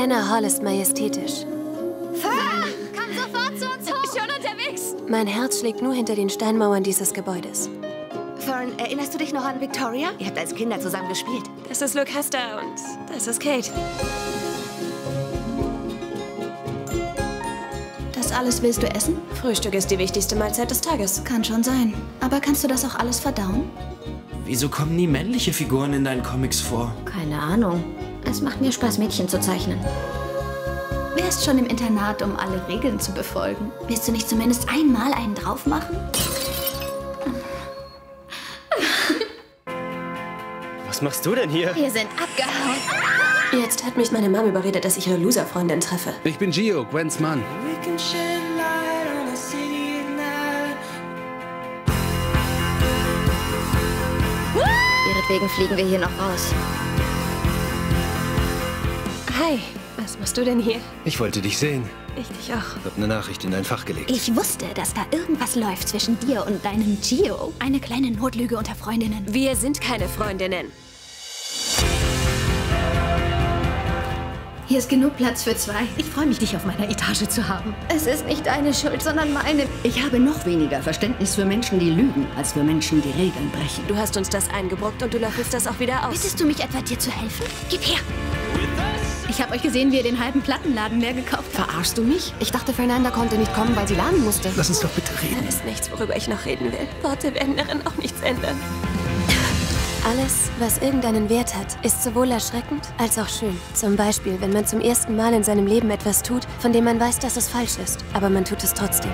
Tanner Hall ist majestätisch. Komm sofort zu uns hoch. Schon unterwegs. Mein Herz schlägt nur hinter den Steinmauern dieses Gebäudes. Fern, erinnerst du dich noch an Victoria? Ihr habt als Kinder zusammen gespielt. Das ist Lucasta und das ist Kate. Das alles willst du essen? Frühstück ist die wichtigste Mahlzeit des Tages. Kann schon sein. Aber kannst du das auch alles verdauen? Wieso kommen nie männliche Figuren in deinen Comics vor? Keine Ahnung. Es macht mir Spaß, Mädchen zu zeichnen. Wer ist schon im Internat, um alle Regeln zu befolgen? Willst du nicht zumindest einmal einen drauf machen? Was machst du denn hier? Wir sind abgehauen. Jetzt hat mich meine Mom überredet, dass ich ihre Loser-Freundin treffe. Ich bin Gio, Gwens Mann. Ihretwegen fliegen wir hier noch raus. Hi, was machst du denn hier? Ich wollte dich sehen. Ich dich auch. Hab eine Nachricht in dein Fach gelegt. Ich wusste, dass da irgendwas läuft zwischen dir und deinem Gio. Eine kleine Notlüge unter Freundinnen. Wir sind keine Freundinnen. Hier ist genug Platz für zwei. Ich freue mich, dich auf meiner Etage zu haben. Es ist nicht deine Schuld, sondern meine. Ich habe noch weniger Verständnis für Menschen, die lügen, als für Menschen, die Regeln brechen. Du hast uns das eingebrockt und du löffelst das auch wieder aus. Bittest du mich etwa, dir zu helfen? Gib her! Ich habe euch gesehen, wie ihr den halben Plattenladen leer gekauft habt. Verarschst du mich? Ich dachte, Fernanda konnte nicht kommen, weil sie lernen musste. Lass uns doch bitte Da reden. ist nichts, worüber ich noch reden will. Worte werden darin auch nichts ändern. Alles, was irgendeinen Wert hat, ist sowohl erschreckend als auch schön. Zum Beispiel, wenn man zum ersten Mal in seinem Leben etwas tut, von dem man weiß, dass es falsch ist, aber man tut es trotzdem.